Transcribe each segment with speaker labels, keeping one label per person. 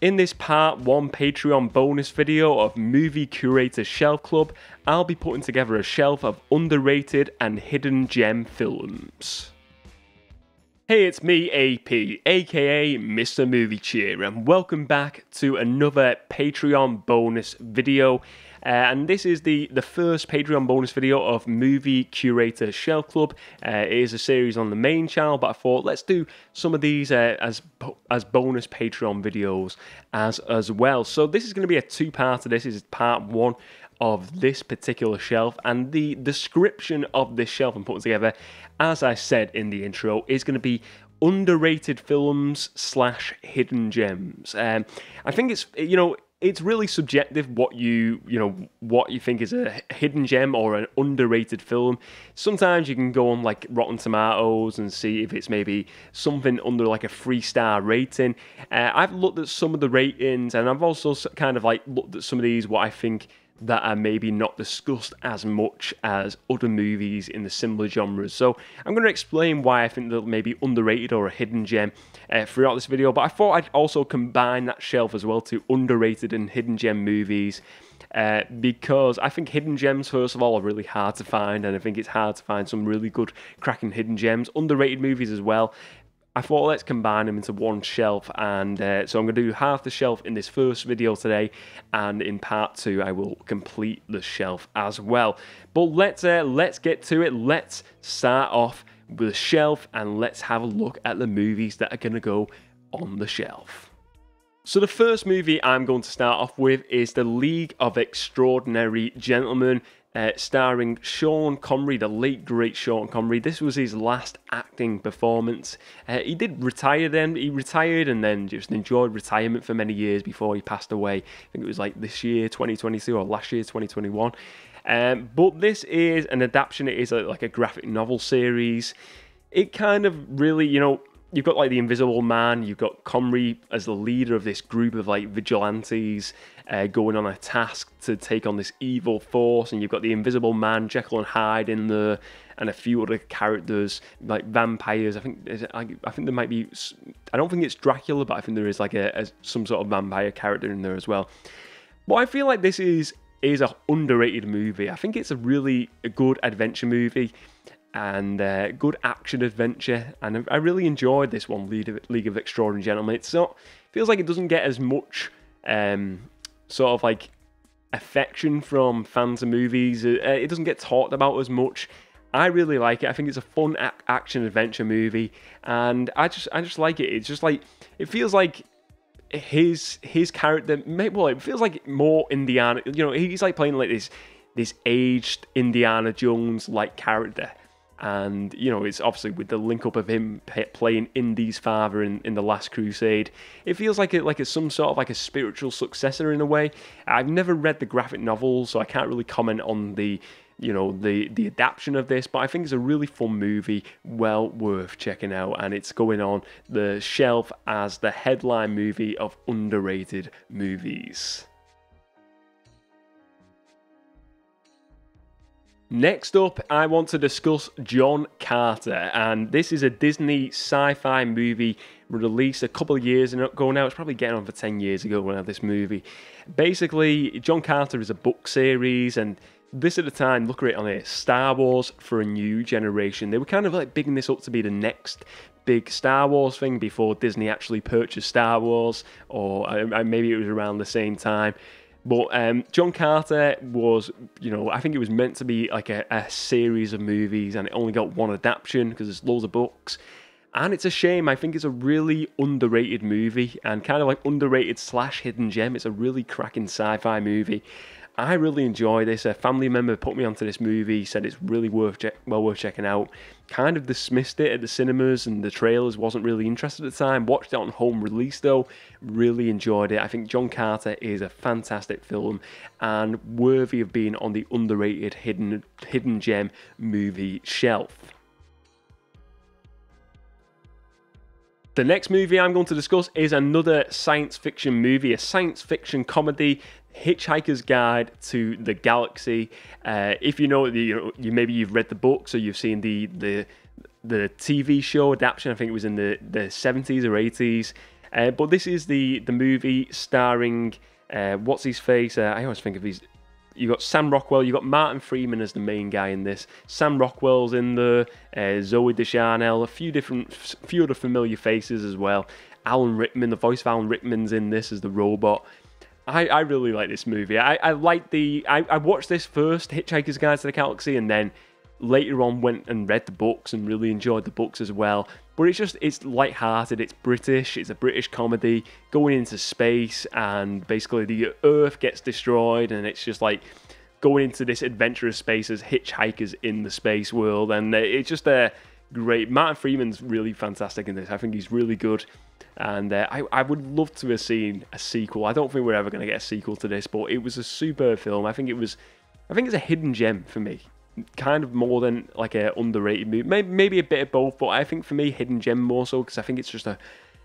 Speaker 1: In this part 1 Patreon bonus video of Movie Curator Shelf Club, I'll be putting together a shelf of underrated and hidden gem films. Hey, it's me, AP, aka Mr. Movie Cheer, and welcome back to another Patreon bonus video. Uh, and this is the, the first Patreon bonus video of Movie Curator Shelf Club. Uh, it is a series on the main channel, but I thought let's do some of these uh, as as bonus Patreon videos as as well. So this is going to be a two part of this. this is part one of this particular shelf and the description of this shelf I'm putting together, as I said in the intro, is going to be underrated films slash hidden gems. Um, I think it's you know it's really subjective what you you know what you think is a hidden gem or an underrated film. Sometimes you can go on like Rotten Tomatoes and see if it's maybe something under like a three star rating. Uh, I've looked at some of the ratings and I've also kind of like looked at some of these what I think that are maybe not discussed as much as other movies in the similar genres. So I'm going to explain why I think they're maybe underrated or a hidden gem uh, throughout this video. But I thought I'd also combine that shelf as well to underrated and hidden gem movies. Uh, because I think hidden gems, first of all, are really hard to find, and I think it's hard to find some really good, cracking hidden gems. Underrated movies as well. I thought let's combine them into one shelf and uh, so I'm going to do half the shelf in this first video today and in part two I will complete the shelf as well. But let's uh, let's get to it. Let's start off with the shelf and let's have a look at the movies that are going to go on the shelf. So the first movie I'm going to start off with is The League of Extraordinary Gentlemen uh, starring Sean Connery, the late great Sean Connery. This was his last acting performance. Uh, he did retire then. He retired and then just enjoyed retirement for many years before he passed away. I think it was like this year, 2022, or last year, 2021. Um, but this is an adaptation. It is a, like a graphic novel series. It kind of really, you know, you've got like the Invisible Man, you've got Connery as the leader of this group of like vigilantes uh, going on a task to take on this evil force, and you've got the Invisible Man, Jekyll and Hyde in there, and a few other characters like vampires. I think I, I think there might be. I don't think it's Dracula, but I think there is like a, a some sort of vampire character in there as well. But I feel like this is is a underrated movie. I think it's a really good adventure movie and uh, good action adventure. And I really enjoyed this one, League of, League of Extraordinary Gentlemen. It's not feels like it doesn't get as much um, sort of like affection from fans of movies. Uh, it doesn't get talked about as much. I really like it. I think it's a fun action adventure movie, and I just I just like it. It's just like it feels like his his character. Well, it feels like more Indiana. You know, he's like playing like this this aged Indiana Jones like character and you know it's obviously with the link up of him playing Indy's father in, in the Last Crusade. It feels like it like it's some sort of like a spiritual successor in a way. I've never read the graphic novel, so I can't really comment on the you know the the adaptation of this, but I think it's a really fun movie, well worth checking out, and it's going on the shelf as the headline movie of underrated movies. Next up, I want to discuss John Carter, and this is a Disney sci fi movie released a couple of years ago now. It's probably getting on for 10 years ago when I had this movie. Basically, John Carter is a book series, and this at the time, look at it on it Star Wars for a new generation. They were kind of like bigging this up to be the next big Star Wars thing before Disney actually purchased Star Wars, or uh, maybe it was around the same time. But um, John Carter was, you know, I think it was meant to be like a, a series of movies, and it only got one adaptation because there's loads of books. And it's a shame. I think it's a really underrated movie and kind of like underrated slash hidden gem. It's a really cracking sci-fi movie. I really enjoy this. A family member put me onto this movie, said it's really worth che- well worth checking out. Kind of dismissed it at the cinemas, and the trailers wasn't really interested at the time. Watched it on home release though, really enjoyed it. I think John Carter is a fantastic film and worthy of being on the underrated hidden hidden gem movie shelf. The next movie I'm going to discuss is another science fiction movie, a science fiction comedy Hitchhiker's Guide to the Galaxy. Uh, if you know, you, you maybe you've read the books or you've seen the the the TV show adaptation. I think it was in the the 70s or 80s. Uh, but this is the the movie starring uh, what's his face? Uh, I always think of his. You got Sam Rockwell, you got Martin Freeman as the main guy in this. Sam Rockwell's in the uh, Zooey Deschanel, a few different, few other familiar faces as well. Alan Rickman, the voice of Alan Rickman's in this as the robot. I, I really like this movie. I, I like the. I, I watched this first, Hitchhiker's Guide to the Galaxy, and then later on went and read the books and really enjoyed the books as well. But it's just it's light-hearted. It's British. It's a British comedy going into space, and basically the Earth gets destroyed, and it's just like going into this adventurous space as hitchhikers in the space world, and it's just a great. Martin Freeman's really fantastic in this. I think he's really good. And uh, I, I would love to have seen a sequel. I don't think we're ever going to get a sequel to this, but it was a superb film. I think it was, I think it's a hidden gem for me. Kind of more than like a underrated movie. Maybe, maybe a bit of both, but I think for me, hidden gem more so because I think it's just a,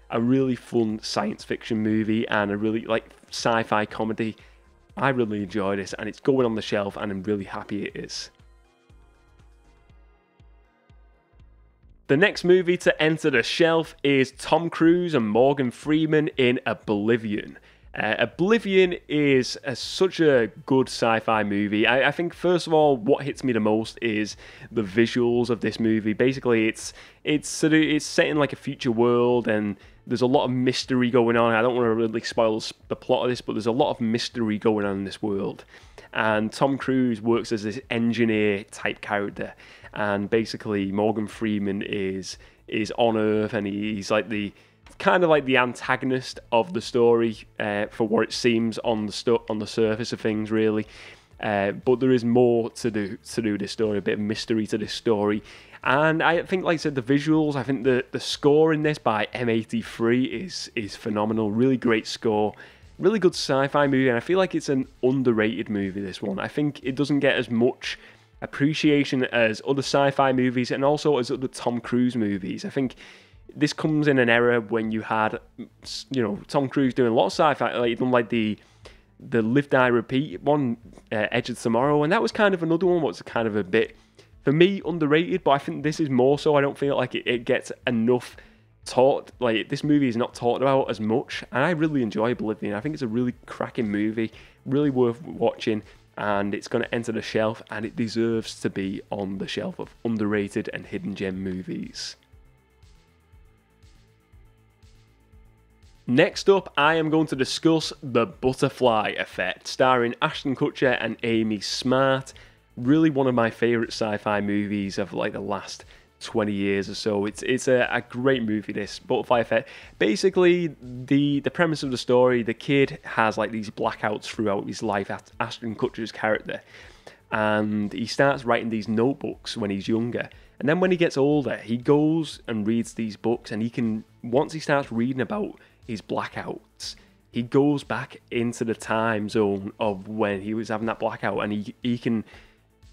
Speaker 1: a really fun science fiction movie and a really like sci-fi comedy. I really enjoy this, and it's going on the shelf, and I'm really happy it is. The next movie to enter the shelf is Tom Cruise and Morgan Freeman in Oblivion. Uh, Oblivion is a, such a good sci-fi movie. I, I, think first of all, what hits me the most is the visuals of this movie. Basically, it's it's sort of it's set in like a future world, and there's a lot of mystery going on. I don't want to really spoil the plot of this, but there's a lot of mystery going on in this world. And Tom Cruise works as this engineer type character, and basically Morgan Freeman is is on Earth, and he's like the kind of like the antagonist of the story uh, for what it seems on the sto- on the surface of things, really. Uh, but there is more to do to do this story, a bit of mystery to this story, and I think, like I said, the visuals. I think the the score in this by M83 is is phenomenal. Really great score, really good sci-fi movie, and I feel like it's an underrated movie. This one, I think it doesn't get as much appreciation as other sci-fi movies and also as other Tom Cruise movies. I think this comes in an era when you had, you know, Tom Cruise doing a lot of sci-fi, like even like the the Live Die Repeat one, uh, Edge of Tomorrow, and that was kind of another one. What's kind of a bit for me underrated, but I think this is more so. I don't feel like it, it gets enough talked. Like this movie is not talked about as much, and I really enjoy Oblivion. I think it's a really cracking movie, really worth watching and it's going to enter the shelf and it deserves to be on the shelf of underrated and hidden gem movies. Next up, I am going to discuss The Butterfly Effect, starring Ashton Kutcher and Amy Smart. Really one of my favourite sci fi movies of like the last 20 years or so. It's it's a, a great movie, this Butterfly Effect. Basically, the, the premise of the story the kid has like these blackouts throughout his life, Ashton Kutcher's character. And he starts writing these notebooks when he's younger. And then when he gets older, he goes and reads these books, and he can, once he starts reading about his blackouts, he goes back into the time zone of when he was having that blackout, and he, he can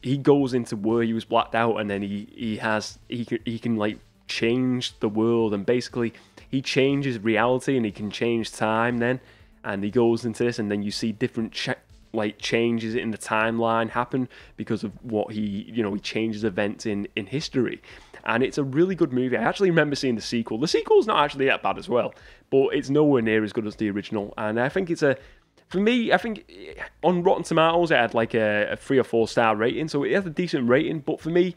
Speaker 1: he goes into where he was blacked out, and then he he has he can he can like change the world, and basically he changes reality, and he can change time then, and he goes into this, and then you see different ch- like changes in the timeline happen because of what he you know he changes events in in history and it's a really good movie. I actually remember seeing the sequel. The sequel's not actually that bad as well, but it's nowhere near as good as the original. And I think it's a for me, I think eh, on Rotten Tomatoes it had like a, a three or four star rating, so it has a decent rating. But for me,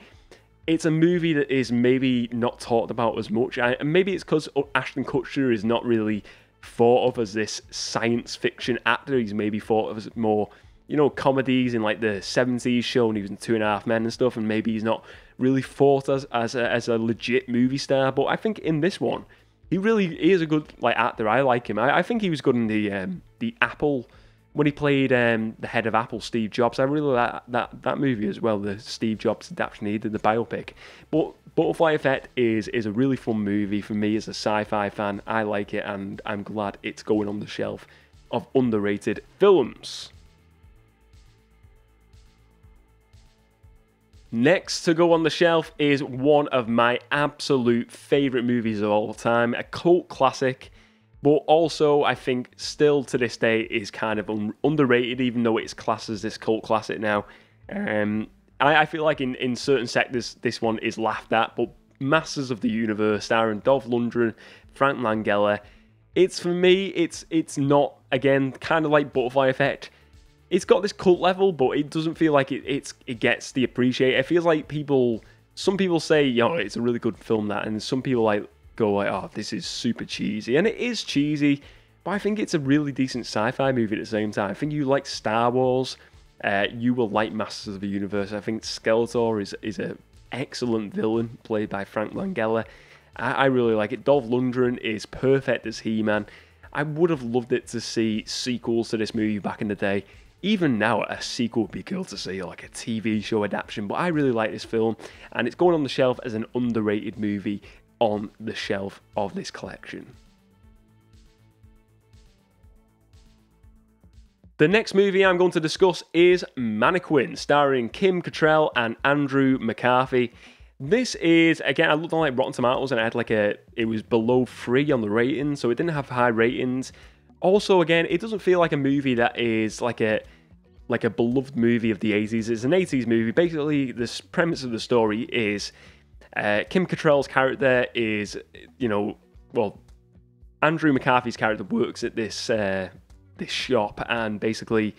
Speaker 1: it's a movie that is maybe not talked about as much, and maybe it's because Ashton Kutcher is not really thought of as this science fiction actor. He's maybe thought of as more, you know, comedies in like the '70s show, and he was in Two and a Half Men and stuff, and maybe he's not really thought as as a, as a legit movie star. But I think in this one, he really he is a good like actor. I like him. I, I think he was good in the um, the Apple when he played um, the head of Apple, Steve Jobs. I really like that, that movie as well. The Steve Jobs adaptation he did the biopic. But Butterfly Effect is is a really fun movie for me as a sci-fi fan. I like it, and I'm glad it's going on the shelf of underrated films. Next to go on the shelf is one of my absolute favourite movies of all time, a cult classic, but also I think still to this day is kind of un- underrated, even though it's classed as this cult classic now. Um, I, I, feel like in, in certain sectors this one is laughed at, but Masters of the Universe, starring Dolph Lundgren, Frank Langella, it's for me, it's it's not again kind of like Butterfly Effect. It's got this cult level, but it doesn't feel like it it's it gets the appreciate. It feels like people, some people say, yo, it's a really good film that, and some people like go like, oh, this is super cheesy, and it is cheesy, but I think it's a really decent sci-fi movie at the same time. I think you like Star Wars, uh, you will like Masters of the Universe. I think Skeletor is is a excellent villain played by Frank Langella. I, I really like it. Dolph Lundgren is perfect as He-Man. I would have loved it to see sequels to this movie back in the day. Even now, a sequel would be cool to see, like a TV show adaptation. But I really like this film, and it's going on the shelf as an underrated movie on the shelf of this collection. The next movie I'm going to discuss is Mannequin, starring Kim Cattrall and Andrew McCarthy. This is again, I looked on like Rotten Tomatoes and it had like a it was below three on the rating, so it didn't have high ratings. Also, again, it doesn't feel like a movie that is like a like a beloved movie of the 80s. It's an 80s movie. Basically, the premise of the story is uh, Kim Cattrall's character is, you know, well, Andrew McCarthy's character works at this uh, this shop, and basically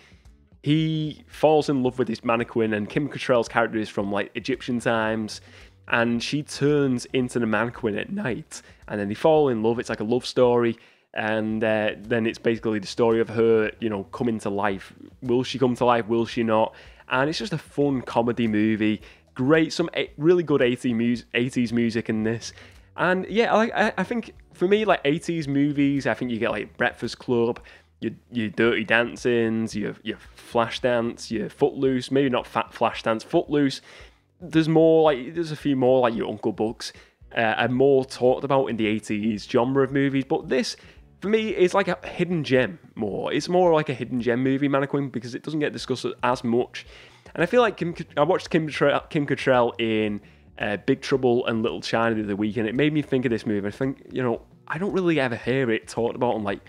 Speaker 1: he falls in love with this mannequin. And Kim Cattrall's character is from like Egyptian times, and she turns into the mannequin at night, and then they fall in love. It's like a love story. And uh, then it's basically the story of her, you know, coming to life. Will she come to life? Will she not? And it's just a fun comedy movie great, some really good 80s, 80s music in this. And yeah, I, I think for me, like 80s movies, I think you get like Breakfast Club, your, your Dirty Dancings, your, your Flashdance, your Footloose, maybe not Fat Flashdance, Footloose. There's more like, there's a few more like your Uncle Bucks, uh, are more talked about in the 80s genre of movies. But this, for me, it's like a hidden gem more. It's more like a hidden gem movie, Mannequin, because it doesn't get discussed as much and I feel like Kim, I watched Kim Kim Cattrall in uh, Big Trouble and Little China the other week, and it made me think of this movie. I think, you know, I don't really ever hear it talked about on like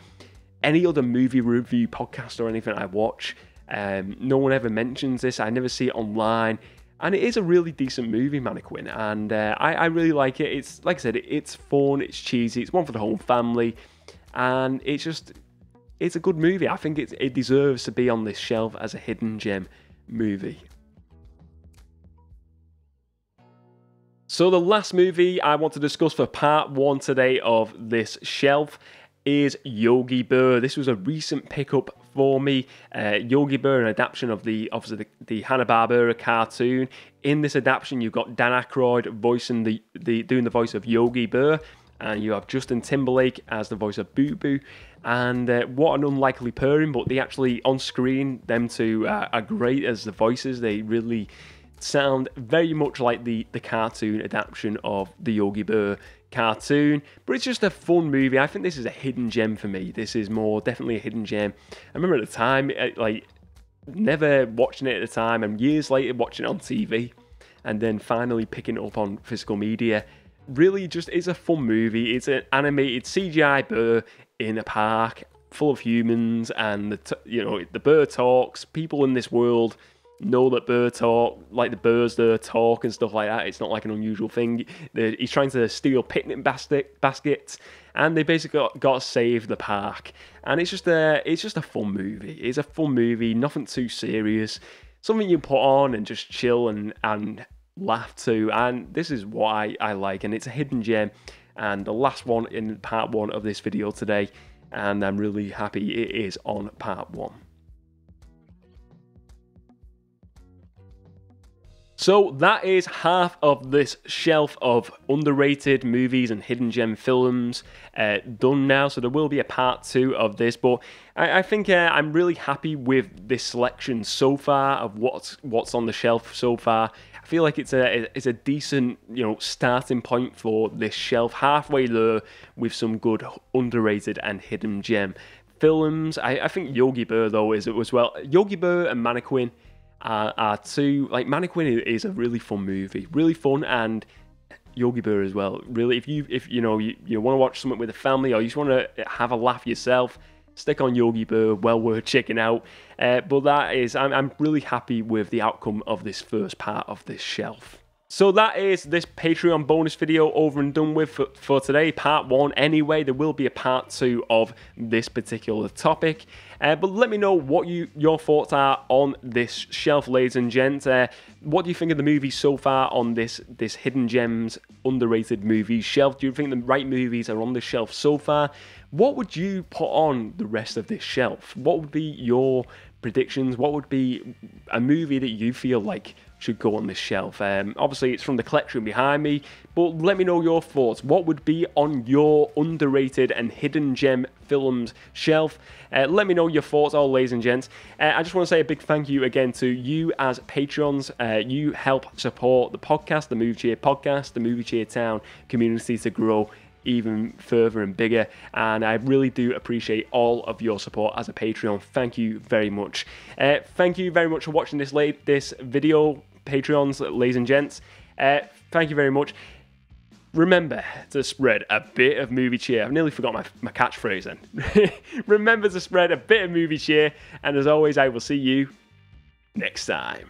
Speaker 1: any other movie review podcast or anything I watch. Um, no one ever mentions this. I never see it online. And it is a really decent movie, Mannequin, and uh, I, I, really like it. It's like I said, it's fun, it's cheesy, it's one for the whole family, and it's just it's a good movie. I think it, it deserves to be on this shelf as a hidden gem movie. So, the last movie I want to discuss for part one today of this shelf is Yogi Bear. This was a recent pickup for me. Uh, Yogi Bear, an adaptation of the obviously the, the Hanna Barbera cartoon. In this adaptation, you've got Dan Aykroyd voicing the, the doing the voice of Yogi Bear, and you have Justin Timberlake as the voice of Boo Boo. And uh, what an unlikely pairing, but they actually on screen, them two uh, are great as the voices. They really sound very much like the, the cartoon adaptation of the Yogi Bear cartoon. But it's just a fun movie. I think this is a hidden gem for me. This is more definitely a hidden gem. I remember at the time, like never watching it at the time, and years later watching it on TV, and then finally picking it up on physical media really just is a fun movie. It's an animated CGI bear in a park full of humans, and the t- you know the bird talks. People in this world know that bird talk, like the birds there talk and stuff like that. It's not like an unusual thing. They're, he's trying to steal picnic basket baskets, and they basically got, got to save the park. And it's just a it's just a fun movie. It's a fun movie. Nothing too serious. Something you put on and just chill and and laugh to. And this is I, I like, and it's a hidden gem. And the last one in part one of this video today, and I'm really happy it is on part one. So that is half of this shelf of underrated movies and hidden gem films uh, done now. So there will be a part two of this, but I, I think uh, I'm really happy with this selection so far of what's what's on the shelf so far feel like it's a it's a decent you know starting point for this shelf, halfway there with some good underrated and hidden gem films. I, I think Yogi Bear though is it as well. Yogi Bear and Mannequin are, are two like Mannequin is a really fun movie, really fun and. Yogi Bear as well. Really, if you if you know you, you want to watch something with a family or you just want to have a laugh yourself, stick on Yogi Bear, well worth checking out. Uh, but that is, I'm, I'm really happy with the outcome of this first part of this shelf. So that is this Patreon bonus video over and done with for, for, today, part one. Anyway, there will be a part two of this particular topic. Uh, but let me know what you your thoughts are on this shelf, ladies and gents. Uh, what do you think of the movie so far on this this hidden gems underrated movie shelf? Do you think the right movies are on the shelf so far? What would you put on the rest of this shelf? What would be your predictions? What would be a movie that you feel like should go on this shelf? Um, obviously, it's from the collection behind me, but let me know your thoughts. What would be on your underrated and hidden gem films shelf? Uh, let me know your thoughts, all ladies and gents. Uh, I just want to say a big thank you again to you as patrons. Uh, you help support the podcast, the Movie Cheer podcast, the Movie Cheer Town community to grow even further and bigger. And I really do appreciate all of your support as a Patreon. Thank you very much. Uh, thank you very much for watching this late this video, Patreons, ladies and gents. Uh, thank you very much. Remember to spread a bit of movie cheer. I've nearly forgot my, my catchphrase then. Remember to spread a bit of movie cheer. And as always, I will see you next time.